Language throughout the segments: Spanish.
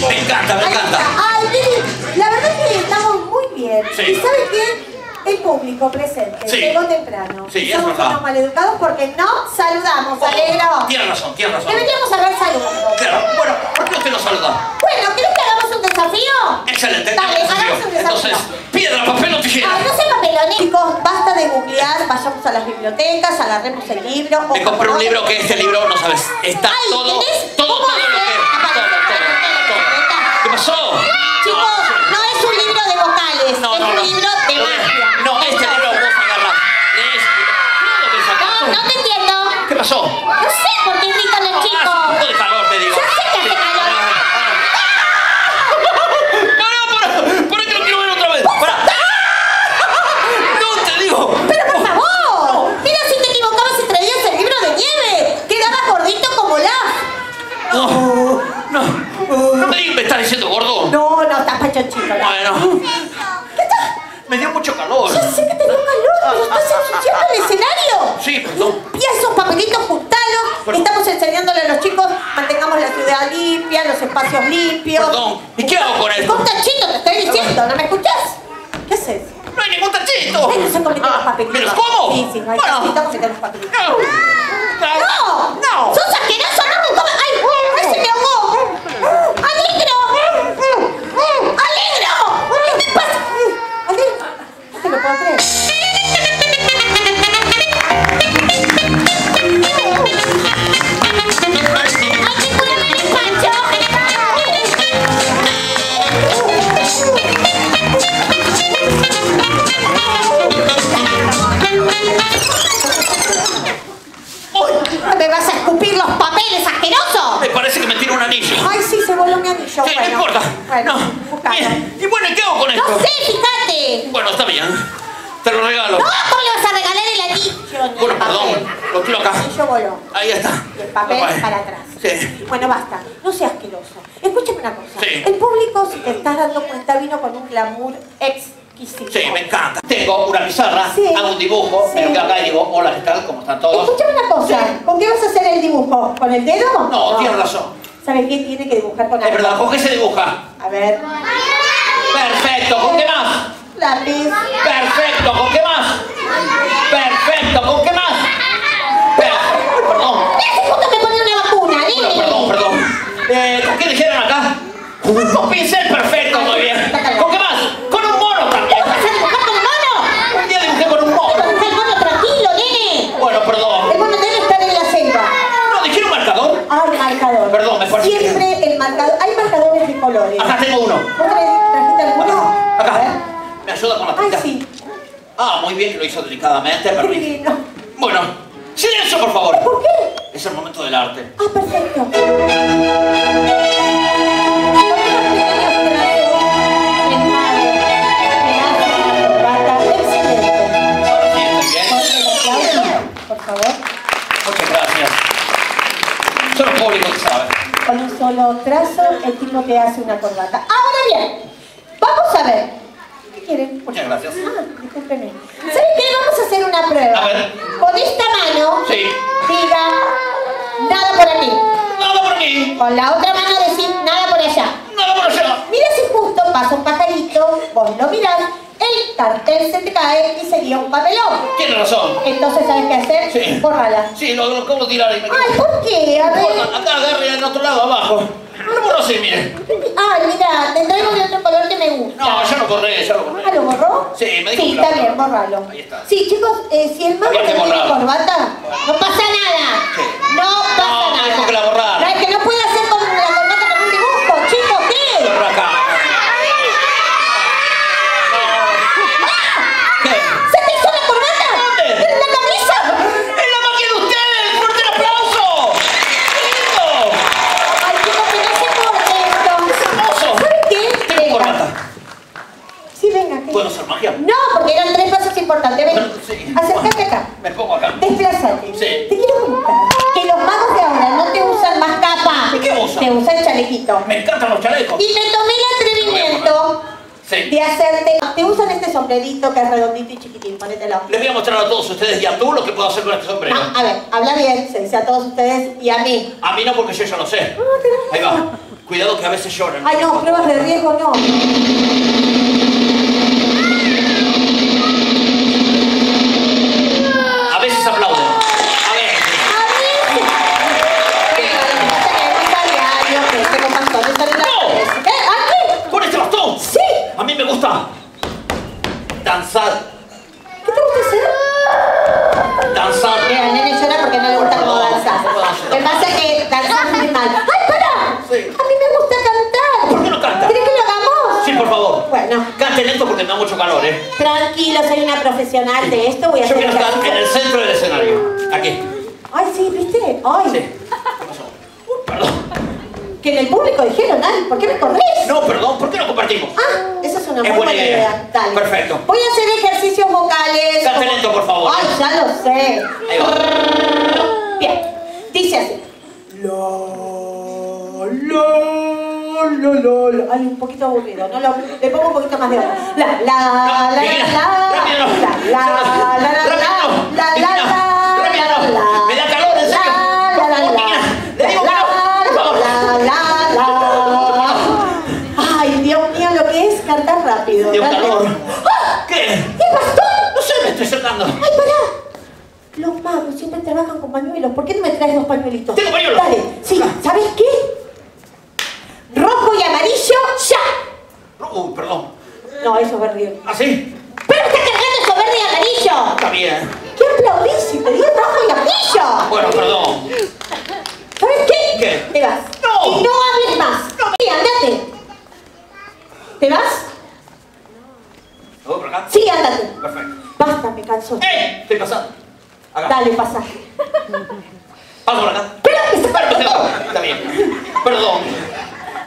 Me encanta, me encanta. Ay, la verdad es que estamos muy bien. Sí. ¿Y sabes qué? El público presente Sí. llegó temprano. Sí, es Somos verdad. unos maleducados porque no saludamos, Alegro. Tiene razón, tiene razón. Deberíamos haber saludado. Claro, bueno, ¿por qué usted no saluda? Bueno, ¿querés que hagamos un desafío? Excelente. Dale, hagamos un desafío. Entonces, piedra, papel o tijera. Ay, no se papelones. Chicos, basta de googlear, vayamos a las bibliotecas, agarremos el libro. Me compré un libro que este libro, no sabes, está Ay, todo, todo, ¿Cómo todo lo que... hacer? Todo, todo, todo. ¿Qué pasó? Chicos, no es un libro de vocales, No, es no, un no. libro de No, magia. No, este libro vos agarrás. lees, todo lo que sacás. No, no te entiendo. ¿Qué pasó? No sé por qué gritan los Hace un chicos. poco de calor, te digo. Yo sé que hace calor. Pará, pará, pará que lo quiero ver otra vez. No, te digo. Pero por favor, mira si te equivocabas y traías el libro de nieve. Quedaba gordito como la. No, no, no me digas que me estás diciendo gordo. No, Bueno, ¿Qué está? me dio mucho calor. Yo sé que te dio calor, pero estás ensuciando el escenario. Sí, perdón. Y esos papelitos juntalos. Estamos enseñándole a los chicos, mantengamos la ciudad limpia, los espacios limpios. Perdón. ¿Y qué hago con esto? Con tachito te estoy diciendo, ¿no me escuchás? ¿Qué haces? No hay ningún tachito. Ay, no meter los Ah, papelitos. ¿Pero cómo? Sí, sí, no hay Bueno. tachito, los papelitos. No. ¡No! No. ¡Sos asqueroso! Un anillo. Ay, sí, se voló mi anillo. Sí, no importa. Bueno, no. Bien. ¿Y bueno, ¿y qué hago con esto? No sé, fíjate. Bueno, está bien. Te lo regalo. No, ¿cómo le vas a regalar el anillo? ni Bueno, el perdón. Lo tiro acá. El anillo voló. Ahí está. Y el papel para atrás. Sí. Bueno, basta. No seas asqueroso. Escúchame una cosa. Sí. El público, si te estás dando cuenta, vino con un glamour exquisito. Sí, me encanta. Tengo una pizarra, Sí. hago un dibujo, Sí. me lo quedo acá y digo, hola, ¿qué tal? ¿Cómo están todos? Escúchame una cosa. ¿Con qué vas a hacer el dibujo? ¿Con el dedo? No, tienes razón. ¿Sabes quién tiene que dibujar con verdad, ¿con qué se dibuja? A ver. Perfecto, ¿con qué más? Lápiz. Perfecto, ¿con qué más? Perfecto, ¿con qué más? Per- Perdón, justo me pone una vacuna, nene. perdón, perdón. Eh, ¿Con qué dijeron acá? Con pincel perfecto, muy bien. ¿Con qué más? Con un mono también. ¿Vas a dibujar con el mono? Un día dibujé con un mono. El mono tranquilo, nene. Bueno, El perdón. mono debe estar en la selva. No, dijeron marcador. Ah, el marcador. Perdón, Siempre el marcador. Hay marcadores de colores. Acá tengo uno. ¿Vos tra- trajiste alguno? A ver. Acá. ¿Me ayuda con la Ay, tinta? sí. Ah, muy bien, lo hizo delicadamente, permiso. divino. Bueno, silencio, por favor. ¿Por qué? Es el momento del arte. Ah, perfecto. Solo trazo, el tipo te hace una corbata. Ahora bien, vamos a ver. ¿Qué quieren? Muchas gracias. Ah, discúlpeme. ¿Saben qué? Vamos a hacer una prueba. A ver. Con esta mano, Sí. diga nada por aquí. Nada por aquí. Con la otra mano decir nada por allá. Nada por allá. Mira si justo pasa un pajarito, vos lo mirás, el cartel se te cae y sería un papelón. Tiene razón. Entonces, ¿sabes qué hacer? Sí. Bórrala. Sí, lo, lo acabo de tirar Ay, ¿por qué? A ver. Acá agarre en otro lado, abajo. Lo borro así, mire. Ay, mira, te traigo de otro color que me gusta. No, ya lo borré, ya lo borré. Ah, ¿lo borró? Sí, me dijo Sí, está borró. bien, bórralo. Ahí está. Sí, chicos, eh, si el mago no tiene borrarlo. corbata, no pasa nada. Sí. No pasa No, me nada. dijo que la borrara. No, es que no puede hacer con la corbata con un dibujo, chicos, ¿qué? Borro acá. ¿Qué? ¿Se te hizo la corbata? ¿Dónde? ¿En la camisa? ¡Es la máquina de ustedes! ¡Fuerte el aplauso! ¡Qué lindo! Ay, chicos, que no se corte esto. hermoso! ¿Sabes qué? Tengo Venga. corbata. Sí, venga. No, porque eran tres pasos importantes. Ven, sí. acércate acá. Me pongo acá. Desplázate. Sí. Te quiero contar que los magos de ahora no te usan más capa. ¿Y qué usan? Te usan chalequito. Me encantan los chalecos. Y me tomé el atrevimiento Sí. de hacerte... Te usan este sombrerito que es redondito y chiquitín. Ponételo. Les voy a mostrar a todos ustedes y a tú lo que puedo hacer con este sombrero. No, a ver, habla bien, se dice a todos ustedes y a mí. A mí no, porque yo ya lo sé. Ah, Ahí va. Cuidado que a veces lloran. Ay, no, pruebas de riesgo no. A veces aplauden. A veces. ¡No! ¿Eh? ¡Con este bastón! ¿Sí? A mí me gusta danzar. ¿Qué te gusta hacer? Danzar. Mira, el nene llora porque no le gusta cómo danzar. No puedo hacer. Me pasa que danzar muy mal. ¡Ay, para! Sí. A mí me gusta cantar. ¿Por qué no canta? ¿Querés que lo hagamos? Sí, por favor. Bueno, Cante lento porque me da mucho calor, ¿eh? tranquilo, soy una profesional de esto. Voy a Yo hacer quiero estar en el centro del escenario. Aquí. Ay, sí, ¿viste? Ay, Sí. ¿Qué pasó? Uy, perdón. que en el público dijeron, ay, ¿por qué me corres? No, perdón. ¿Por qué no compartimos? Ah, esa es una Es muy buena idea. idea. Dale. Perfecto. Voy a hacer ejercicios vocales. Cante como- lento, por favor. Ay, ya lo sé. Ahí va. Bien. Dice así. La, la, la. Ay, un poquito aburrido. No lo, le pongo un poquito más de hora. La, la, la, la, la, la, la, la, la, la, la, la, Divina, la, rápido la, no. la. Me da calor, en serio. Le digo. Ay, Dios mío, lo que es cantar rápido. Dio realmente. calor. ¡Ah! ¿Qué? ¿Qué bastón? No sé, me estoy sentando. ¡Ay, pará! Los magos siempre trabajan con pañuelos. ¿Por qué no me traes dos pañuelitos? Tengo pañuelos. Dale, sí. ¿Sabes qué? Rojo y amarillo, ya. Uy, perdón. No, eso es verde. ¿Así? ¡Pero está cargando eso verde y amarillo! Está bien. ¿Qué aplaudís si te dio rojo y amarillo? Bueno, perdón. ¿Sabes qué? ¿Qué? Te vas. No. Y no hables más. No. Sí, andate. ¿Te vas? ¿Voy por acá? Sí, andate. Perfecto. Basta, me canso. ¡Eh! Estoy pasando. Acá. Dale, pasaje. Paso por acá. Pero. Está bien. Perdón.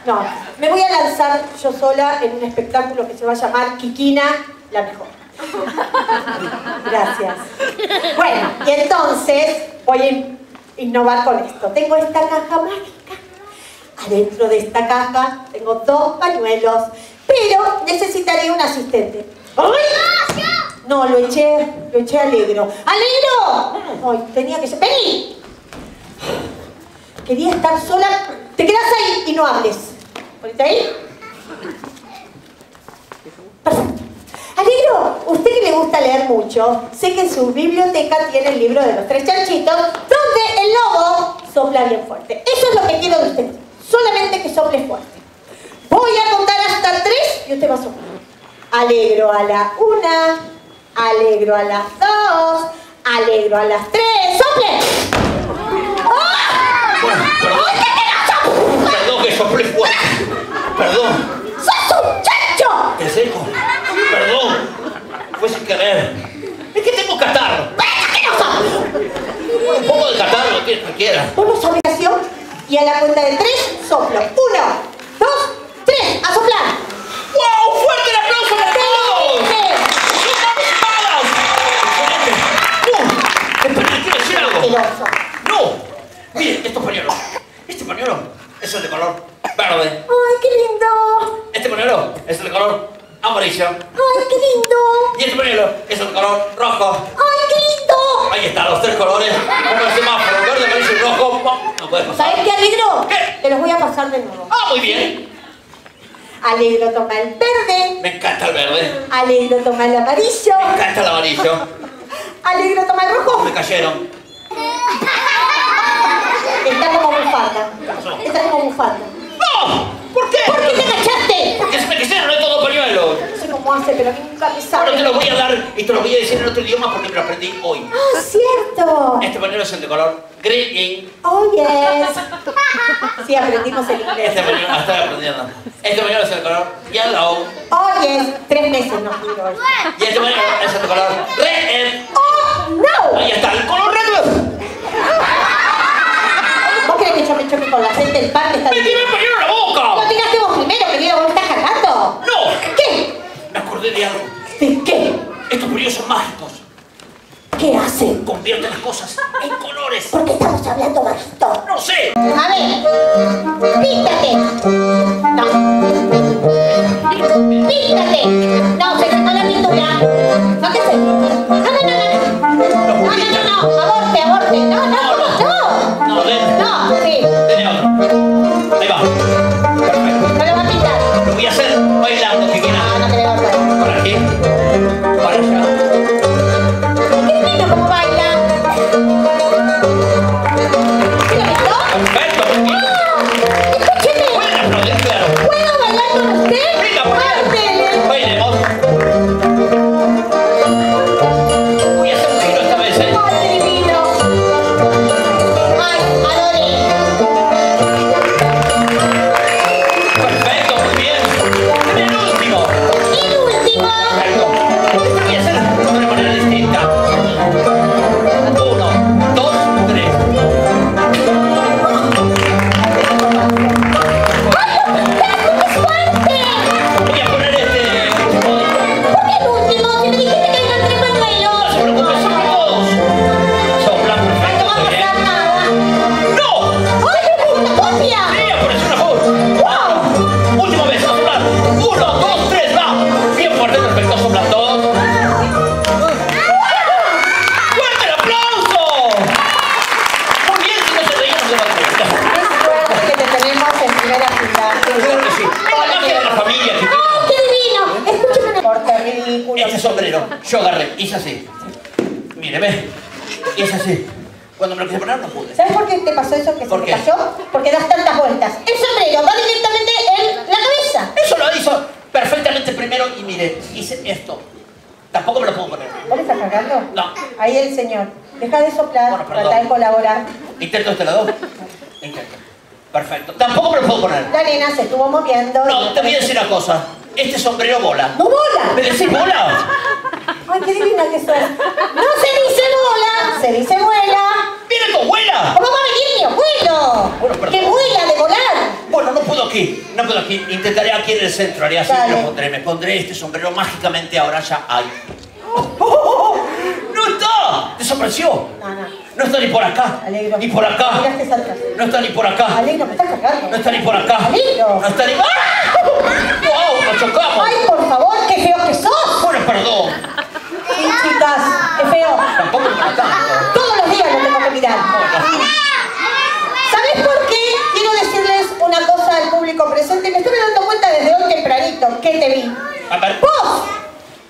No, me voy a lanzar yo sola en un espectáculo que se va a llamar Kikina la mejor. Gracias. Bueno, y entonces voy a innovar con esto. Tengo esta caja mágica. Adentro de esta caja tengo dos pañuelos, pero necesitaría un asistente. ¡Ay! No, lo eché, lo eché alegro. ¡Alegro! Ay, tenía que ser. ¡Vení! Quería estar sola. Te quedas ahí y no hables. Ponete ahí. Perfecto. Alegro, usted que le gusta leer mucho, sé que en su biblioteca tiene el libro de los tres chanchitos, donde el lobo sopla bien fuerte. Eso es lo que quiero de usted. Solamente que sople fuerte. Voy a contar hasta tres y usted va a soplar. Alegro a la una, alegro a las dos, alegro a las tres. ¡Sople! ¡Ah! Bueno, perdón. Perdón que soplé fuerte. Perdón. ¡Sos un chancho! ¿Qué seco? Perdón. Fue sin querer. Es que tengo catarro. Un poco de catarro, que cualquiera. Vamos a obligación y a la cuenta de tres soplo. Uno, dos, tres. ¡A soplar! ¡Wow! ¡Fuerte el aplauso para todos! ¡Sí! ¡Son ¡Uh! Espera, quiero decir algo. Asqueroso. ¡No! Miren, estos pañuelos. Este pañuelo es el de color verde. ¡Ay, qué lindo! Este pañuelo es el de color amarillo. ¡Ay, qué lindo! Y este pañuelo es el de color rojo. ¡Ay, qué lindo! Ahí están los tres colores. Como el semáforo, verde, amarillo y rojo. No puedes pasar. ¿Sabes qué, Alegro? ¿Qué? Te los Ah, muy bien. Alegro toma el verde. Me encanta el verde. Alegro toma el amarillo. Me encanta el amarillo. Alegro toma el rojo. Me cayeron. Está como bufanda. Está como bufanda. ¡No! ¿Por qué? ¿Por qué te agachaste? Porque se me cayeron de todo pañuelo. No sé cómo hace, pero a mí nunca me Ahora sale. te lo voy a dar y te lo voy a decir en otro idioma porque me lo aprendí hoy. ¡Ah, cierto! Este pañuelo es el de color green. Oh, yes. Sí, aprendimos el inglés. Este pañuelo, ah, estoy aprendiendo. Este pañuelo es el color yellow. Oh, yes. Tres meses nos esto. Y este pañuelo es el color red. ¡Oh, no! Ahí está, el color red. ¿Vos querés que yo me choque con la gente del parque? Está ¡Metime el pañuelo en la ¡No boca! tiraste vos primero, querido! ¿Vos me estás cargando? ¡No! ¿Qué? Me acordé de algo. ¿De qué? Estos pañuelos son mágicos. ¿Qué hacen? Convierten las cosas en colores. ¿Por qué estamos hablando bajito? No sé. A ver, píntate. No. Píntate. No, se quemó la pintura. No, ¿qué sé? No, no, no, no. No, no, no, no. Colaborar. Intento este lado. Intento. Perfecto. Tampoco me lo puedo poner. La nena se estuvo moviendo. No, te voy a decir una cosa. Este sombrero bola. ¡No bola! ¿Me decís bola? ¡Ay, qué divina que sos! ¡No se dice bola! ¡Se dice vuela! ¡Mira tu abuela! ¿Cómo va a venir mi abuelo? Bueno, perdón. ¡Que vuela de volar! Bueno, no puedo aquí. No puedo aquí. Intentaré aquí en el centro. Haré así Dale. y lo pondré. Me pondré este sombrero mágicamente. Ahora ya hay. ¡Oh, oh, oh! ¡No está! ¡Desapareció! No, no. No está ni por acá. Alegro. Ni por acá. No está ni por acá. Alegro, me estás cargando. No está ni por acá. Alegro. No está ni... ¡Ah! ¡Wow! ¡Nos chocamos! ¡Ay, por favor, qué feo que sos! Bueno, perdón. Sí, chicas, qué feo. Tampoco para tanto. Todos los días lo tengo que mirar. ¿Sabes por qué? Quiero decirles una cosa al público presente. Me estoy dando cuenta desde hoy tempranito que te vi. A ver, Vos,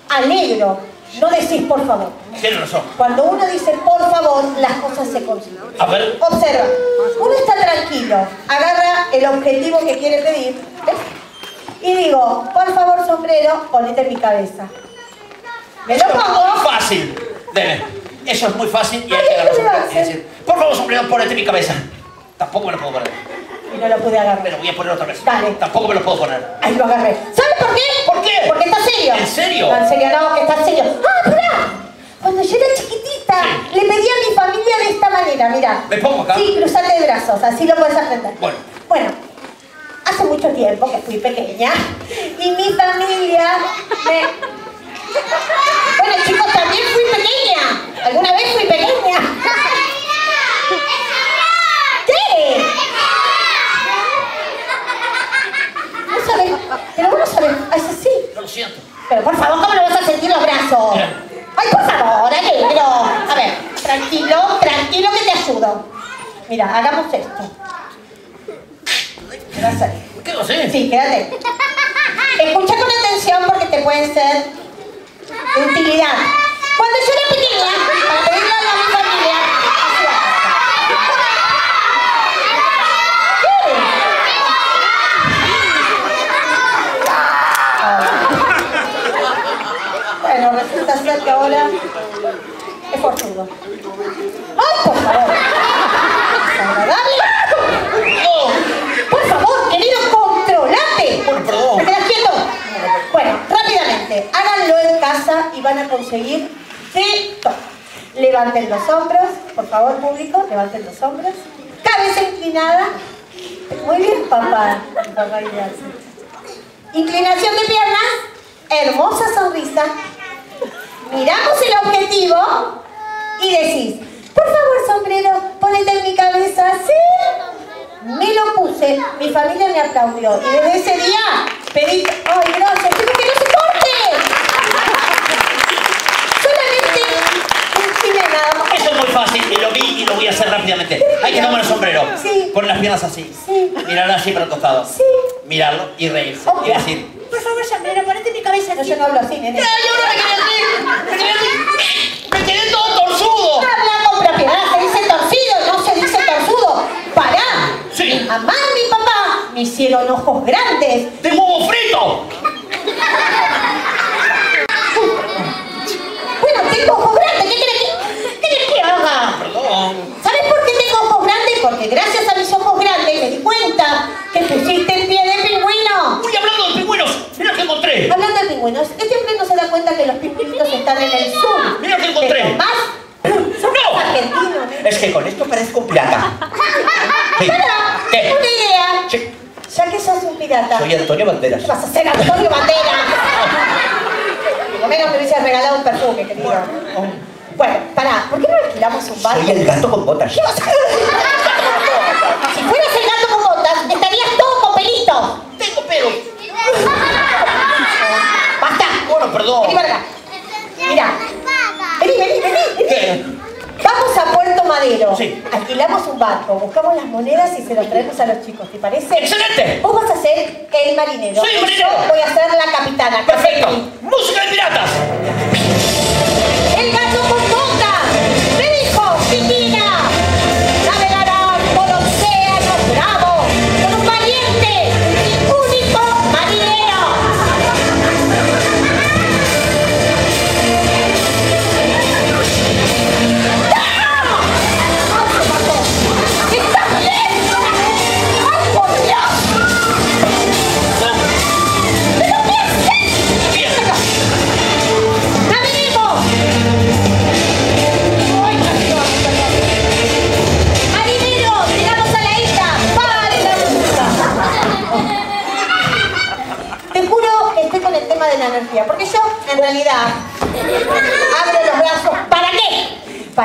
alegro, no decís por favor. tienes razón. Cuando uno dice por favor, las cosas se consiguen. A ver, Observa, uno está tranquilo, agarra el objetivo que quiere pedir ¿ves? y digo, por favor sombrero, ponete en mi cabeza. Me lo pongo, fácil. Debe. Eso es muy fácil y hay Ay, que agarrar ¿qué le va a sombrero y decir, por favor, sombrero, ponete en mi cabeza. Tampoco me lo puedo poner. Y no lo pude agarrar. Me lo voy a poner otra vez. Dale. Tampoco me lo puedo poner. Ahí lo agarré. ¿Sabes por qué? ¿Por qué? Porque está serio. ¿En serio? No, en serio, no, que está serio. ¡Ah, pará! Cuando yo era chiquitita, Sí. le pedí a mi familia de esta manera, mira. ¿Me pongo acá? Sí, cruzate de brazos, así lo puedes aprender. Bueno. Bueno, hace mucho tiempo que fui pequeña y mi familia me... Bueno, chicos, también fui pequeña. ¿Alguna vez fui pequeña? ¿Qué? No sabes, pero vos no sabes, es así. No lo siento. Pero por favor, ¿cómo le vas a sentir los brazos? Ay, por favor, alegro. A ver, tranquilo, tranquilo que te ayudo. Mira, hagamos esto. ¿Qué lo sé? Sí, quédate. Escucha con atención porque te puede ser de utilidad. Cuando yo era pequeña, para pedirle a mi familia, hacía esto. ¿Qué? Bueno, resulta ser que ahora es forzudo. ¡Ay, por favor! ¿Desagradable? No. Por favor, querido, controlate. Bueno, perdón. ¿Te quedas quieto? Bueno, rápidamente, háganlo en casa y van a conseguir de todo. Levanten los hombros, por favor, público, levanten los hombros. Cabeza inclinada. Muy bien, papá. Inclinación de piernas. Hermosa sonrisa. Miramos el objetivo y decís, por favor, sombrero, ponete en mi cabeza. Sí. Me lo puse, mi familia me aplaudió y desde ese día pedí, ay gracias, quiero que no se corte. Solamente incliné nada más. Eso es muy fácil y lo vi y lo voy a hacer rápidamente. Hay que tomar el sombrero. Sí. Poner las piernas así. Sí. Mirar así para el costado. Sí. Mirarlo y reírse. Y decir, por favor, sombrero, ponete mi cabeza. No, yo no hablo así, nene. ¡Ay, ahora me quedé así! ¡Me quedé así! ¡Me quedé todo torzudo! Habla con propiedad, se dice torcido, no se dice torzudo. ¡Pará! Sí. Mi mamá y mi papá me hicieron ojos grandes. ¡De huevo frito! De pingüinos, este no se da cuenta que los pingüinitos están en el sur. Mira que encontré. Más, son No. argentinos. Es que con esto parezco un pirata. Sí. ¿Qué? una idea. Sí. Ya que sos un pirata, Soy Antonio Banderas. ¿qué vas a hacer, Antonio Bandera? Por lo menos me hubiese regalado un perfume, querido. Bueno, pará, ¿por qué no alquilamos un bar? Soy el gato con botas. ¿Qué vas a Si fueras el gato con botas, estarías todo con pelito. Tengo pelo. ¡Basta! Bueno, perdón. Vení para acá. Mira. Vení, vení, vení. Vamos a Puerto Madero. Sí. Alquilamos un barco, buscamos las monedas y se los traemos a los chicos, ¿te parece? ¡Excelente! Vos vas a ser el marinero. Soy el y marinero. Yo voy a ser la capitana. ¡Perfecto! ¡Música de piratas!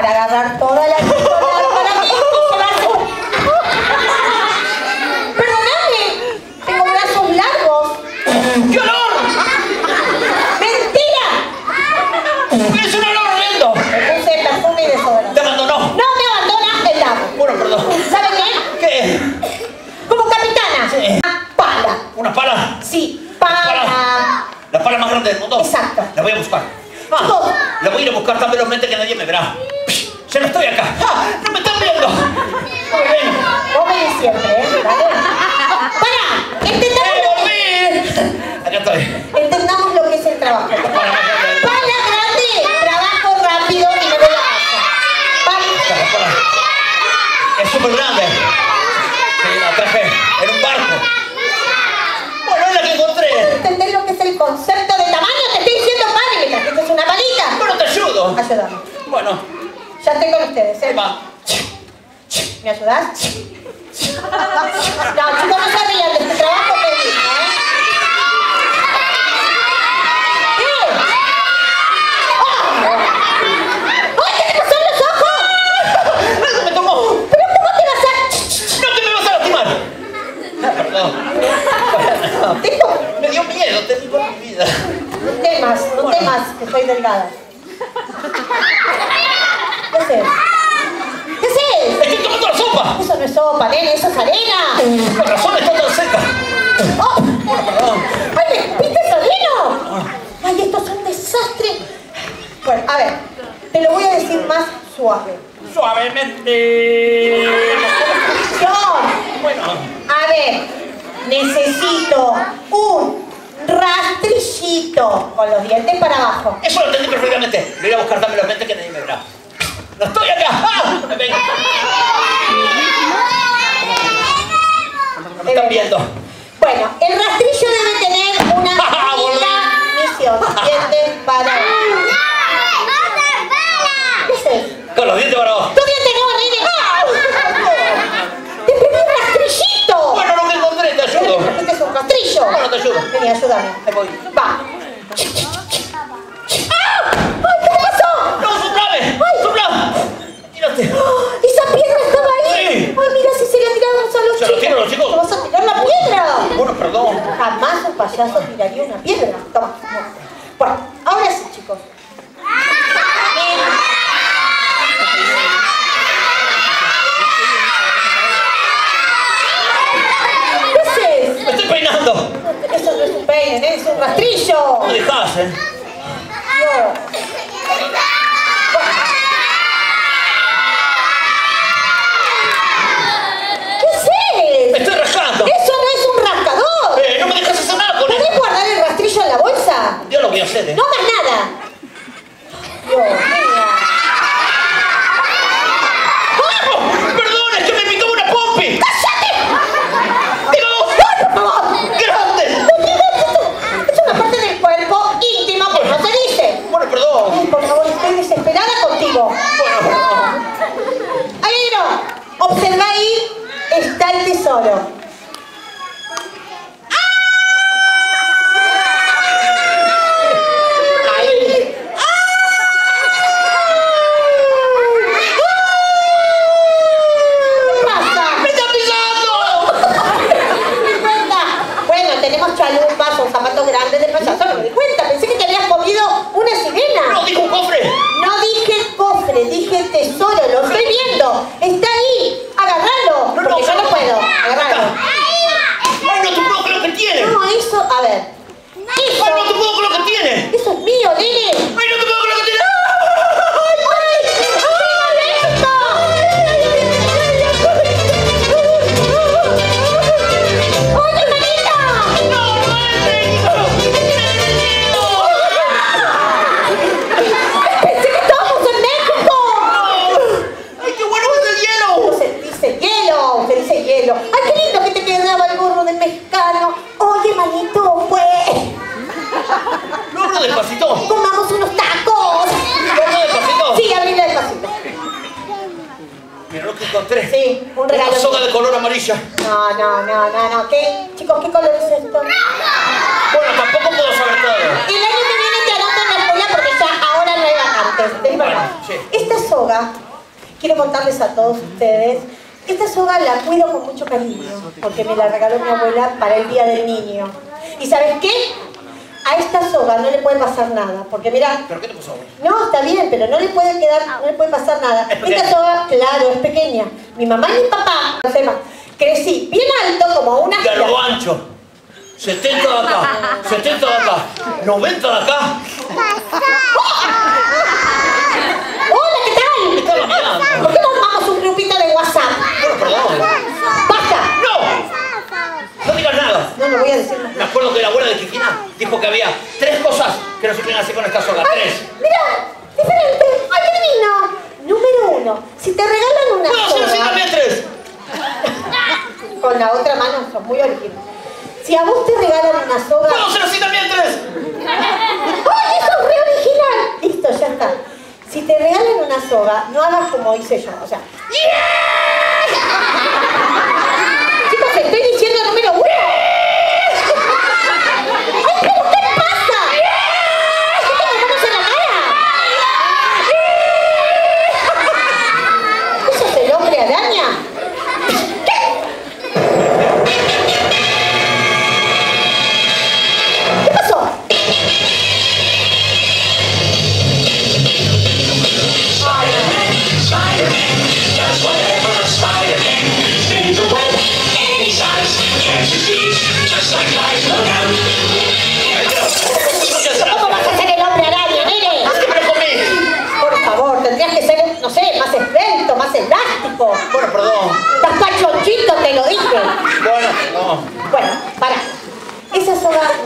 Para agarrar toda la personas para mí y Perdóname, tengo brazos largos. ¡Qué olor! ¡Mentira! ¡Es un olor horrendo! Me puse perfume y desodorante. Te abandonó. No me abandona el lago. Bueno, perdón. ¿Sabe qué? ¿Qué? Como capitana. Sí. Una pala. ¿Una pala? Sí, pala. La pala más grande del mundo. Exacto. La voy a buscar. Ah, la voy a ir a buscar tan velozmente que nadie me verá. Acá. ¡Ah! ¡No me están viendo! Muy bien. Vos venís siempre, ¿eh? ¿Vale? Para, ¡Eh, entendamos, volví! Acá estoy. entendamos lo que es el trabajo. Más grande trabajo rápido y me voy a casa. Pala. Es súper grande. Sí, la traje en un barco. Bueno, es la que encontré. ¿Entendés lo que es el concepto de tamaño? Te estoy diciendo y me trajiste una palita. Bueno, te ayudo. Ayúdame. Bueno, Ya estoy con ustedes, ¿eh? va. ¿Me ayudás? No, chicos, no se rían de este trabajo que es digno, ¿eh? ¿Qué? ¡Ah! ¡Ay, qué te pasó en los ojos! ¡Eso me tomó! ¿Pero cómo te vas a...? ¡No te me vas a lastimar! Perdón. Me dio miedo, te digo mi vida. No temas, no temas, que soy delgada. ¿Qué haces? ¿Qué haces? ¡Estoy tomando la sopa! Eso no es sopa, nene, eso es arena. Con razón está tan seca. ¡Oh! Perdón. ¡Ay, viste solino! ¡Ay, esto es un desastre! Bueno, a ver, te lo voy a decir más suave. Suavemente. John, Bueno, a ver, necesito un rastrillito con los dientes para abajo. eso lo entendí perfectamente. Voy a buscar tan velozmente que nadie me verá. ¡No estoy acá! ¡Ah! Me. No me están viendo. Bueno, el rastrillo debe tener una Ah, misión. Dientes para abajo. ¿Qué es eso? Con los dientes para abajo. ¡Tu diente no, nene! ¡Te pedí un rastrillito! Bueno, lo que encontré, te ayudo. Este es un rastrillo. Bueno, te ayudo. Vení, ayúdame. Ahí voy. Va. ¡Ah! ¡Ay, qué pasó! ¡No, soplame! Ay. ¡Ah! ¡Esa piedra estaba ahí! Sí. ¡Ay, mira si se la tiramos a los Se chicos! a los chicos. ¡Te vas a tirar la piedra! Bueno, perdón. Jamás un payaso tiraría una piedra. Toma. Bueno, ahora sí, chicos. ¿Qué haces? Me estoy peinando. Eso no es un peine, ¿eh? es un rastrillo. No dejas, ¿eh? No. ¿Qué Me haces? estoy rascando. Eso no es un rascador. Eh, no me dejas hacer nada con ¿Podés él. guardar el rastrillo en la a ¿eh? No hagas nada. Dios mío. ¡Oh! ¡Perdón, es que me picó una pompi! ¡Digo! Por favor. ¡Grande! Es una parte del cuerpo íntima, pues no se dice. Bueno, perdón. Ay, por favor, estoy desesperada contigo. Bueno, perdón. Alegro, observa ahí, está el tesoro. Sí, un regalo. Una soga de color amarilla. No, no, no, no, no. ¿Qué? Chicos, ¿qué color es esto? Bueno, tampoco puedo saber todo. El año que viene te anotan la escuela porque ya ahora no hay vacantes. Es verdad. Bueno. Esta soga, quiero contarles a todos ustedes, esta soga la cuido con mucho cariño porque me la regaló mi abuela para el Día del Niño. ¿Y sabes qué? A esta soga no le puede pasar nada, porque mira, ¿Pero qué te pasó? no, está bien, pero no le puede quedar, no le puede pasar nada. Es. Esta soga, claro, es pequeña. Mi mamá y mi papá, no sé más, crecí bien alto como una Y a lo ancho. 70 de acá, 70 de acá, 90 de acá. Hola, ¿qué tal? ¿Por qué no armamos un grupito de WhatsApp? Bueno, perdón. ¡Basta! ¡No! No digas nada. No, no voy a decir más. Me acuerdo que la abuela de Kikina dijo que había tres cosas que no se pueden hacer con esta soga. Tres. Mira, diferente. ¡Ay, qué divino! Número uno, si te regalan una ¿Puedo hacer así soga, también tres? con la otra mano, son muy original. Si a vos te regalan una soga... ¿Puedo hacer así también tres? ¡Ay, eso es re original! Listo, ya está. Si te regalan una soga, no hagas como hice yo. O sea, estoy diciendo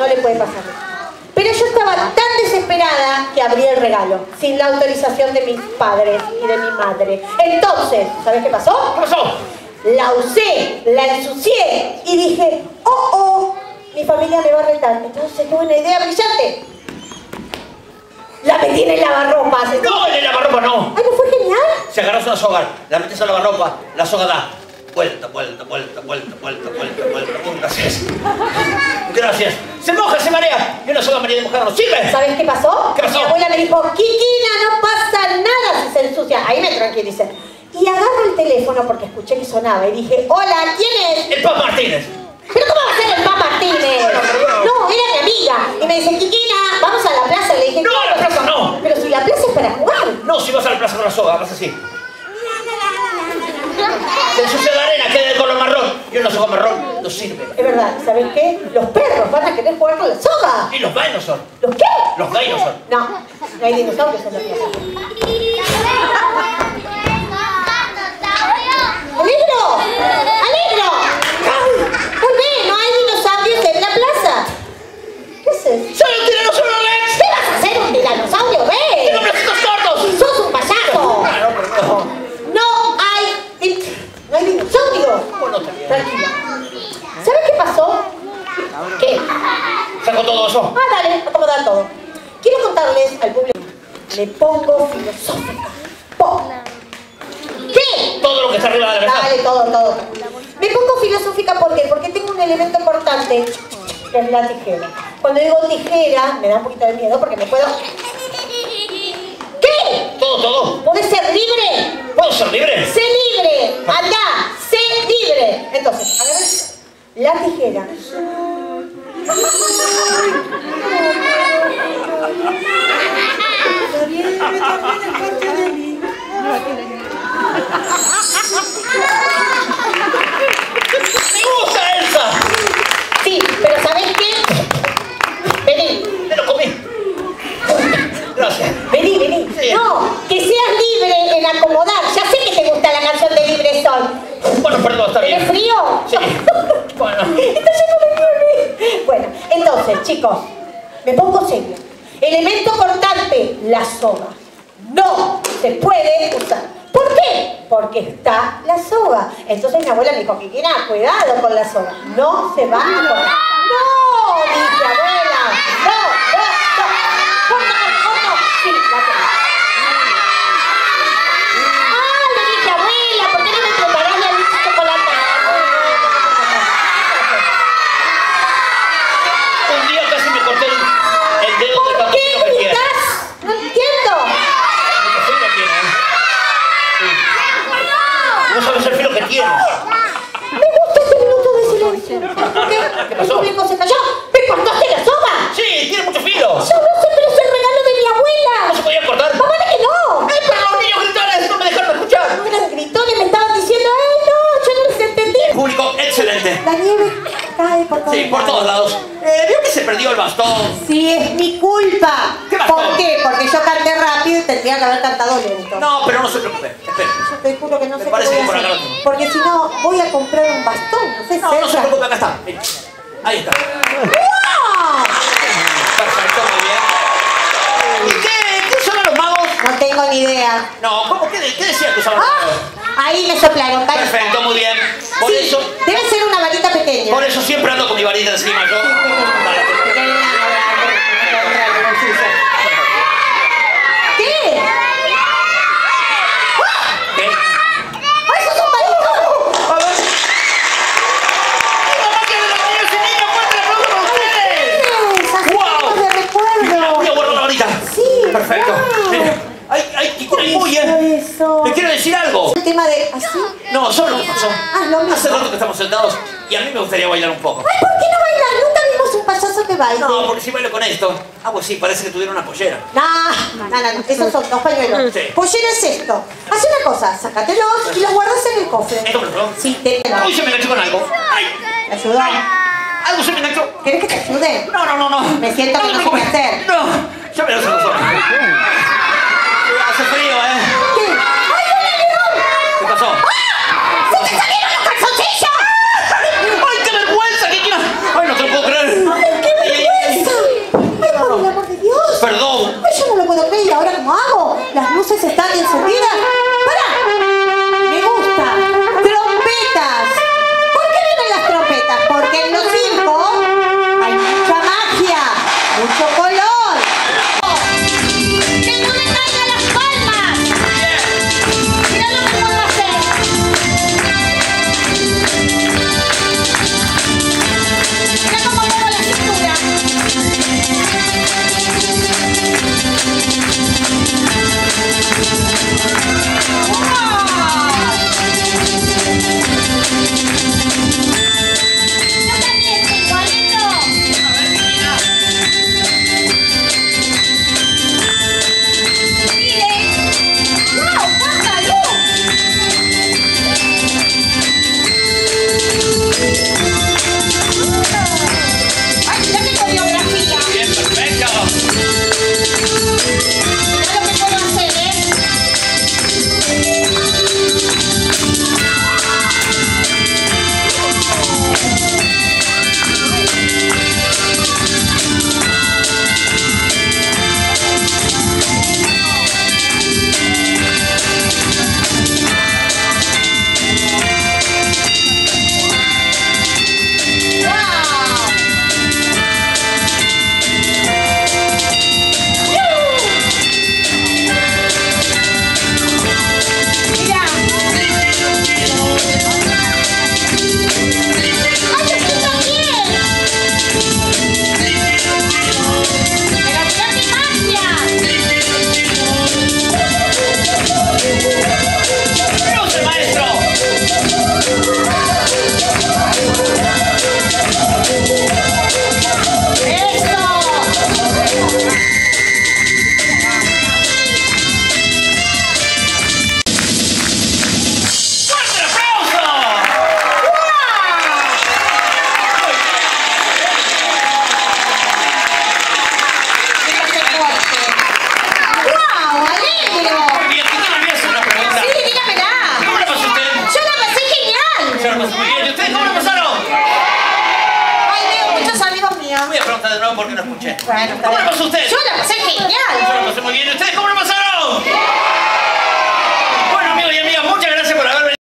no le puede pasar. Pero yo estaba tan desesperada que abrí el regalo, sin la autorización de mis padres y de mi madre. Entonces, ¿sabes qué pasó? ¿Qué pasó? La usé, la ensucié y dije, oh, oh, mi familia me va a retar. Entonces tuve una idea brillante. La metí en el lavarropas. No, en el lavarropa no. Ay, ¿no fue genial? Si agarras una soga, la metes al lavarropa, la soga da vuelta, vuelta, vuelta, vuelta, vuelta, vuelta, vuelta, vuelta. Gracias. Gracias. Se moja, se marea. Y una soga María de mujer no sirve. ¿Sabes qué pasó? ¿Qué pasó? Mi abuela me dijo, Kikina, no pasa nada si se ensucia. Ahí me tranquilicé. Y agarro el teléfono porque escuché que sonaba y dije, hola, ¿quién es? El Pap Martínez. ¿Pero cómo va a ser el papá Martínez? No, era mi amiga. Y me dice, Kikina, vamos a la plaza. Le dije, No, a la plaza no. Pero si la plaza es para jugar. No, si vas a la plaza con la soga, vas así. Se ensucia la arena, queda de color marrón. Y una soga marrón no sirve. Es verdad, ¿sabes qué? Los perros van a querer jugar con la soga. Y los dinosaurs. ¿Los qué? Los dinosaurs. No, no hay dinosaurios en la plaza. ¡Alegro! ¡Alegro! ¡Ay! ¡Volvé! ¡No hay dinosaurios en la plaza! ¿Qué es eso? ¡Soy un tiranosaurio Rex! ¿Qué vas a hacer un tiranosaurio? ¡Ve! ¡Tengo bracitos cortos! ¡Sos un payaso! Ah, no, perdón. ¡No hay... di- ¡No hay dinosaurios! Bueno, está bien. Tranquila. ¿Sabes qué pasó? ¿Qué? Saco todo eso. Ah, dale, acomodar todo. Quiero contarles al público. Me pongo filosófica. Po. ¿Qué? Todo lo que está arriba de la mesa. Dale, todo, todo. Me pongo filosófica ¿por qué? porque tengo un elemento importante, que es la tijera. Cuando digo tijera, me da un poquito de miedo porque me puedo... ¿Qué? Todo, todo. ¿Podés ser libre? ¿Puedo ser libre? ¡Sé libre! ¡Anda! ¡Sé libre! Entonces, agarras la tijera. Bueno, perdón, está ¿Tenés bien. frío? Sí. Bueno. Bueno, entonces, chicos, me pongo serio. Elemento cortante, la soga. No se puede usar. ¿Por qué? Porque está la soga. Entonces mi abuela me dijo, Kikina, cuidado con la soga. No se va a cortar. ¡No! Dice abuela. No, no, no. Corta, corta. Sí, la tengo. ¡Ah! Le dije, abuela, ¿por qué no me preparás la leche chocolatada? Un día casi me corté el, el dedo de ¿Por tanto qué frío que tiene. gritas? No entiendo. Mucho frío tiene, ¿eh? Sí. El pasó? público se cayó. ¿Me cortaste la soga? Sí, tiene mucho filo. Yo no sé, pero es el regalo de mi ¿No se abuela. podía cortar? Mamá, que no. ¡Ay, pero los niños gritones no me dejaron escuchar! No eran gritones, me estaban diciendo, ¡ay, no! Yo no les entendí. Público excelente. La nieve cae por todos Sí, por todos lados. Eh, vio que se perdió el bastón. Sí, es mi culpa. ¿Qué pasó? ¿Por qué? Porque yo canté rápido y tendría que haber cantado lento. No, pero no se preocupe. Yo te juro que no Me sé parece qué voy a hacer. Porque si no, voy a comprar un bastón. No sé, No, no se preocupe, acá está. Ahí está. ¡Wow! Perfecto, muy bien. ¿Y qué, qué usaban los magos? No tengo ni idea. No, ¿cómo? ¿Qué, qué decía que los magos? ¡Ah! Ahí me soplaron. varita. Perfecto, muy bien. Por Sí, eso, debe ser una varita pequeña. por eso siempre ando con mi varita encima yo. Vale. ¿Qué? ¿Qué? ¡Ay, eso es un balón! A ver. ¡La máquina de los niños y niñas! ¡Fuerte el aplauso para ustedes! ¡Es! Hace ¡Wow! tiempos de recuerdo. Voy a guardar la varita. Sí, Perfecto. wow. Mira. Ay, ay, qué cura muy Eso, bien. eso. ¿Le quiero decir algo? El tema de... ¿Así? No, ¿sabes lo que pasó? Ah, lo mismo. Hace rato que estamos sentados y a mí me gustaría bailar un poco. Ay, ¿por qué no bailas? Nunca vimos un payaso que baile. No, porque si bailo con esto, ah, pues sí, parece que tuviera una pollera. No, no, no, no, esos son dos pañuelos. Sí. Pollera es esto. Haz una cosa, sácatelos y los guardas en el cofre. ¿Esto me lo Sí, te Uy, se me enganchó con algo. ¡Ay! ¿Te ayudó? Algo se me enganchó. ¿Querés que te ayude? No, no, no, no. Me siento que no sé me qué hacer. No, ya me lo sé solo. Hace frío, ¿eh? ¿Qué? ¡Ay, un león! ¡Ah! ¡Se te salieron los calzoncillos! ¡Ay, qué vergüenza! ¿Qué quiero? ¡Ay, no te lo puedo creer! ¡Ay, qué vergüenza! ¡Ay, por el amor de Dios! Perdón. Ay, yo no lo puedo creer. ¿Y ahora cómo hago? ¿Las luces están encendidas?